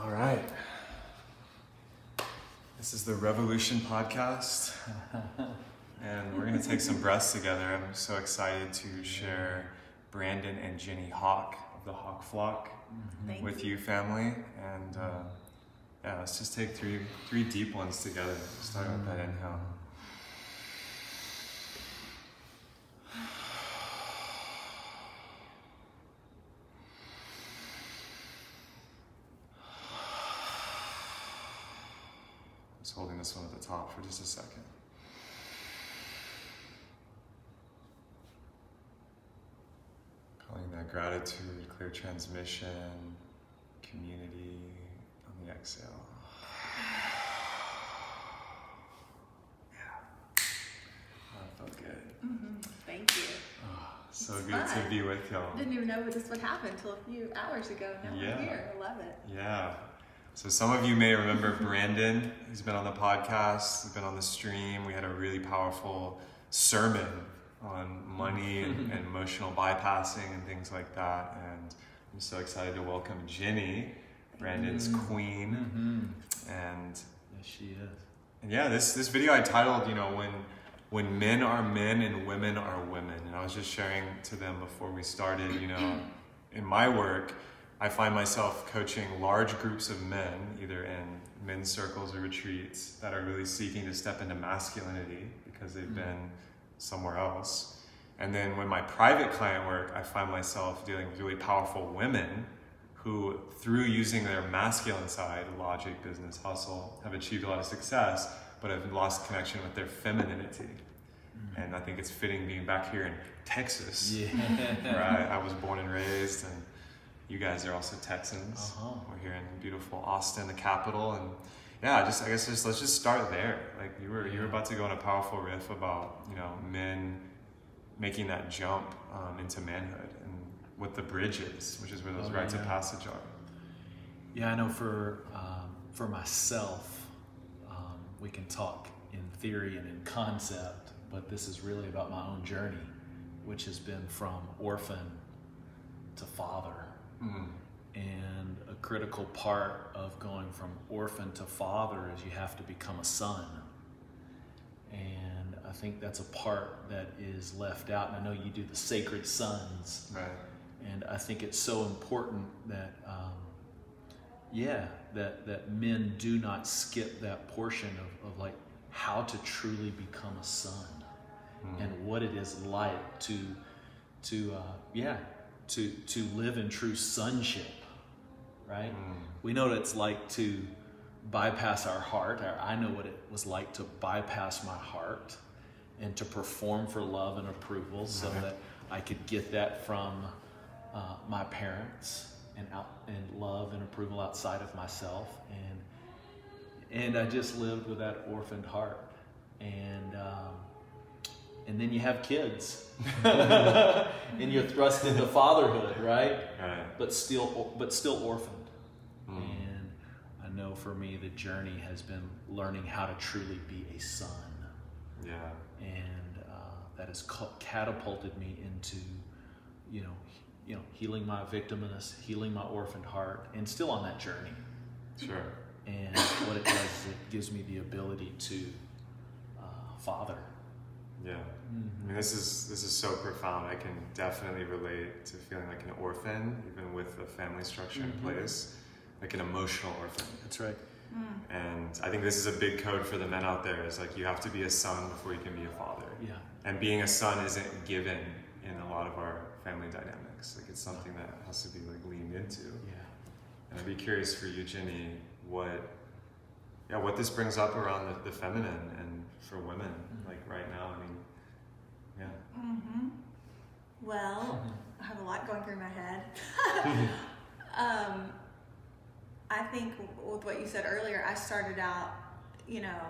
All right. This is the Revolution Podcast. and we're going to take some breaths together. I'm so excited to share Brandon and Ginnie Hawk of the Hawk Flock Thank with you, family. And uh, yeah, let's just take three, three deep ones together. Starting with that inhale. Just holding this one at the top for just a second. Calling that gratitude, clear transmission, community on the exhale. Yeah. Oh, that felt good. Mhm. Thank you. So It's good to be with y'all. Didn't even know this would happen until a few hours ago. Now Yeah. we're here. I love it. Yeah. So some of you may remember Brandon. He's been on the podcast, he's been on the stream. We had a really powerful sermon on money and, and emotional bypassing and things like that. And I'm so excited to welcome Ginnie, Brandon's Mm. queen. Mm-hmm. And, Yes, she is. and yeah, this this video I titled, you know, when when men are men and women are women. And I was just sharing to them before we started, you know, in my work, I find myself coaching large groups of men, either in men's circles or retreats, that are really seeking to step into masculinity because they've Mm. been somewhere else. And then when my private client work, I find myself dealing with really powerful women who, through using their masculine side, logic, business, hustle, have achieved a lot of success, but have lost connection with their femininity. And I think it's fitting being back here in Texas, Yeah. where I, I was born and raised, and you guys are also Texans. Uh-huh. We're here in beautiful Austin, the capital, and yeah, just I guess just let's just start there. Like you were you were about to go on a powerful riff about you know men making that jump um, into manhood and what the bridge is, which is where those Oh, rites of passage are. Yeah, I know for um, for myself, um, we can talk in theory and in concept, but this is really about my own journey, which has been from orphan to father. Mm. And a critical part of going from orphan to father is you have to become a son. And I think that's a part that is left out. And I know you do the sacred sons. Right. And I think it's so important that, um, yeah, that, that men do not skip that portion of, of like how to truly become a son Mm. and what it is like to, to uh, yeah, to, to live in true sonship, right? Mm. We know what it's like to bypass our heart. I know what it was like to bypass my heart and to perform for love and approval so Right. that I could get that from uh, my parents and out and love and approval outside of myself and and I just lived with that orphaned heart and um, and then you have kids and you're thrust into fatherhood right Right. but still but still orphaned Mm. and I know for me the journey has been learning how to truly be a son Yeah. and uh, that has catapulted me into you know you know healing my victimness healing my orphaned heart and still on that journey Sure. and what it does is it gives me the ability to uh, father Yeah. I mean, this is this is so profound. I can definitely relate to feeling like an orphan, even with a family structure Mhm. in place, like an emotional orphan. that's right And I think this is a big code for the men out there. Is like you have to be a son before you can be a father. yeah And being a son isn't given in a lot of our family dynamics. Like it's something that has to be like leaned into. yeah And I'd be curious for you, Ginnie, what yeah, what this brings up around the, the feminine and for women, Mhm. like right now. I mean, yeah. Mm-hmm. Well, I have a lot going through my head. um, I think with what you said earlier, I started out, you know,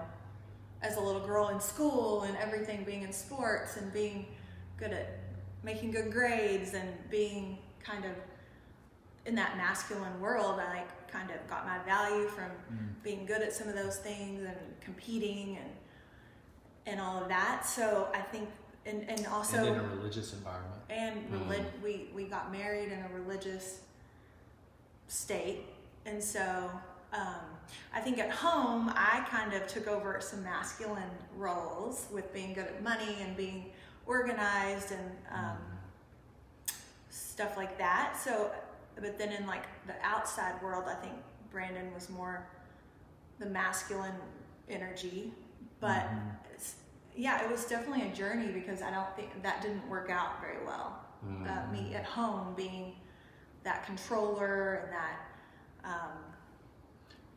as a little girl in school and everything being in sports and being good at making good grades and being kind of in that masculine world. I like kind of got my value from Mm. being good at some of those things and competing and and all of that. So I think and, and also and in a religious environment and Mm. we we got married in a religious state and so um, I think at home I kind of took over some masculine roles with being good at money and being organized and um, stuff like that. So, but then in like the outside world, I think Brandon was more the masculine energy. But Mhm. Yeah, it was definitely a journey because I don't think that didn't work out very well. Uh, me at home being that controller and that. Um,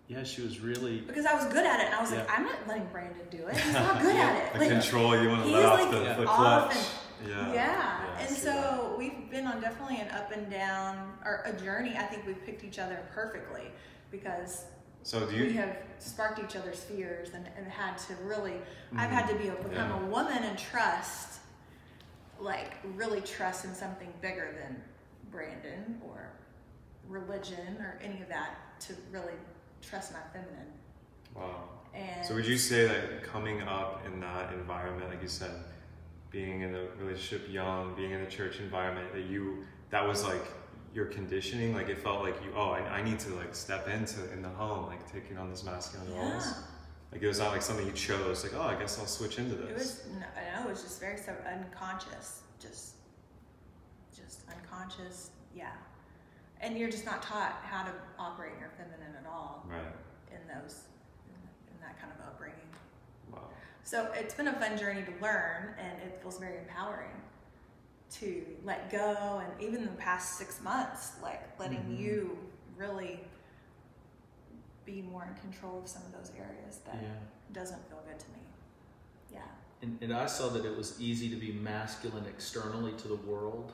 Yeah, she was really. because I was good at it, and I was like, I'm not letting Brandon do it. He's not good at it. The Like, control, you want to let off like the, Yeah. the clutch. and- yeah. yeah. And so we've been on definitely an up and down or a journey. I think we've picked each other perfectly because So do we you? have sparked each other's fears and, and had to really. I've mm-hmm. had to be become Yeah. a woman and trust, like really trust in something bigger than Brandon or religion or any of that to really trust my feminine. Wow. And So would you say that coming up in that environment, like you said, being in a relationship young, being in a church environment, that you that was like your conditioning, like it felt like you, oh, I, I need to like step into in the home, like taking on this masculine yeah. roles. Like it was not like something you chose, like oh, I guess I'll switch into this. It was no, no, it was just very so unconscious, just just unconscious, yeah. And you're just not taught how to operate your feminine at all right. in those in that kind of upbringing. Wow. So it's been a fun journey to learn, and it feels very empowering to let go. And even the past six months, like letting Mhm. you really be more in control of some of those areas that Yeah. doesn't feel good to me. Yeah. And, and I saw that it was easy to be masculine externally to the world,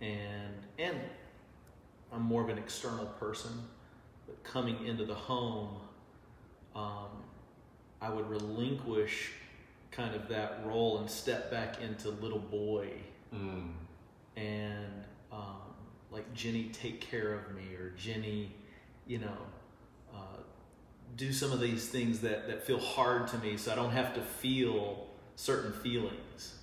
and and I'm more of an external person, but coming into the home, um, I would relinquish kind of that role and step back into little boy Mm. and um, like Ginnie, take care of me, or Ginnie, you know, uh, do some of these things that, that feel hard to me so I don't have to feel certain feelings.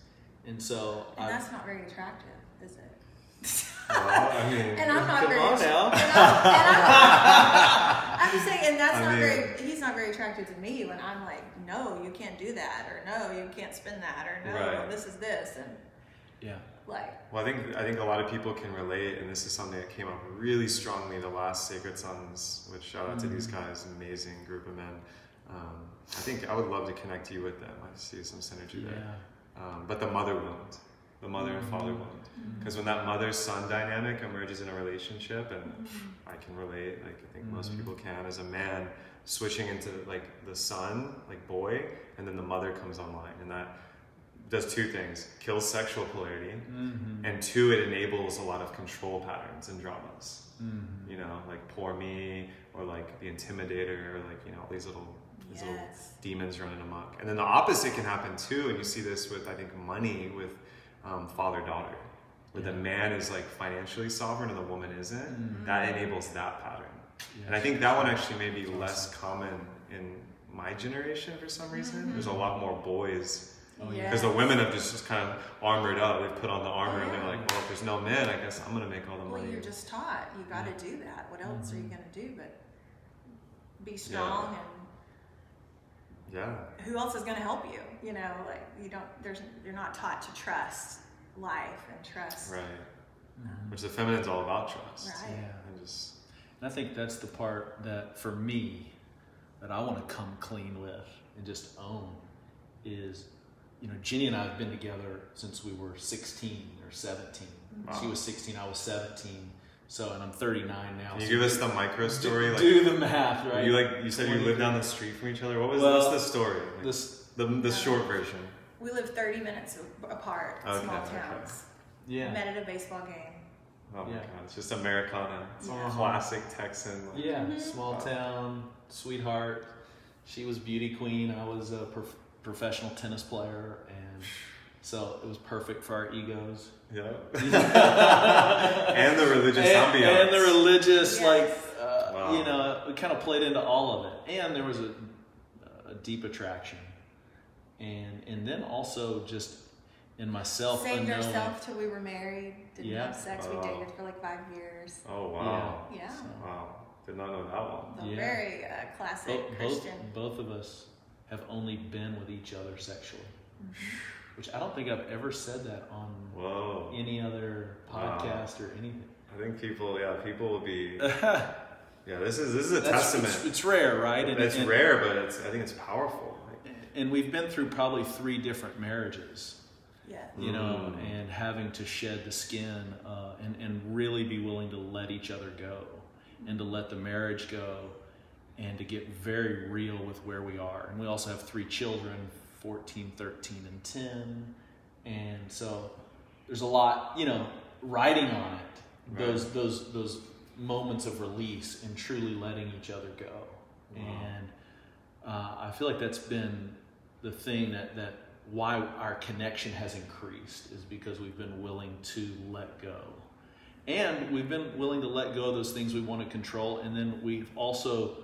And so And I, that's not very attractive, is it? Well, I mean, and I'm not come very. on and. I'm, and I'm, I'm just saying, and that's I not mean- very. He's not very attractive to me when I'm like, no, you can't do that, or no, you can't spin that, or no, Right. this is this, and yeah, like, Well, I think I think a lot of people can relate, and this is something that came up really strongly the last Sacred Sons. Which shout out to these guys, amazing group of men. Um, I think I would love to connect you with them. I see some synergy there. Um, but the mother wound, the mother and father wound, because when that mother son dynamic emerges in a relationship, and I can relate, like I think most Mhm. people can, as a man switching into like the son, like boy, and then the mother comes online, and that does two things: kills sexual polarity, mm-hmm. and two, it enables a lot of control patterns and dramas. Mm-hmm. You know, like poor me, or like the intimidator, or like you know all these little these little demons running amok. And then the opposite can happen too, and you see this with I think money with um, father daughter, where the man is like financially sovereign and the woman isn't. Mhm. That enables that pattern, Yeah. and I think that one actually may be less common in my generation for some reason. There's a lot more boys Oh, yeah. because the women have just, just kind of armored up. They've put on the armor and they're like, well, if there's no men, I guess I'm gonna make all the money. well, you're just taught you got to do that. What else are you Mhm. gonna do but be strong yeah. who else is gonna help you? You know, like you don't. There's you're not taught to trust life and trust. Right. Mhm. Which the feminine's all about trust. Right. Yeah. And just And I think that's the part that for me that I want to come clean with and just own is, you know, Ginnie and I have been together since we were 16 or 17. Wow. She was 16, I was 17. So, and I'm 39 now. Can you so give us the micro do- story? Like, do the math, right? you like you said you lived down the street from each other. What was Well, what's the story? Like, this, the the short version. We live 30 minutes apart, Okay, small okay. towns. yeah. Met at a baseball game. Oh my Yeah. god, it's just Americana. It's a Yeah. classic Texan. Like, Yeah, Mhm. small Wow. town, sweetheart. She was beauty queen. I was a prof- professional tennis player, and so it was perfect for our egos. Yeah. and the religious and, ambiance. and the religious, Yes. like uh, Wow. you know, it kind of played into all of it. And there was a, a deep attraction, and and then also just in myself, Saved unknowing- ourselves till we were married. Didn't Yeah. have sex. We Oh. dated for like five years. Oh wow. Yeah. So- Wow. Did not know that one. The Yeah. very uh, classic both, Christian. both of us have only been with each other sexually, Mm-hmm. Which I don't think I've ever said that on Whoa. any other Wow. podcast or anything. I think people, yeah, people will be. Yeah, this is this is a testament. It's, it's rare, right? And- it's and- rare, but it's I think it's powerful. Like, And we've been through probably three different marriages. Yeah. you know, Mm. and having to shed the skin uh, and, and really be willing to let each other go and to let the marriage go and to get very real with where we are. And we also have three children 14, 13, and 10. And so there's a lot, you know, writing on it, Right. those, those, those moments of release and truly letting each other go. Wow. And uh, I feel like that's been the thing that, that why our connection has increased is because we've been willing to let go. And we've been willing to let go of those things we want to control. And then we've also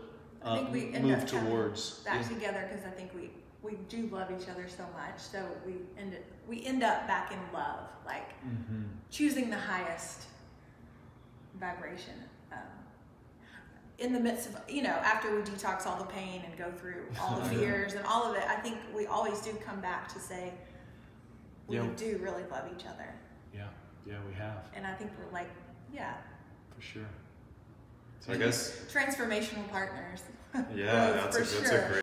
I uh, think we moved towards. back is- together because I think we we do love each other so much. So we end it, we end up back in love, like Mhm. choosing the highest vibration. Um, in the midst of you know after we detox all the pain and go through all the fears and all of it, I think we always do come back to say we Yeah. do really love each other, Yeah, yeah, we have, and I think we're like yeah for sure. so I guess transformational partners. yeah, that's a, that's sure. a great.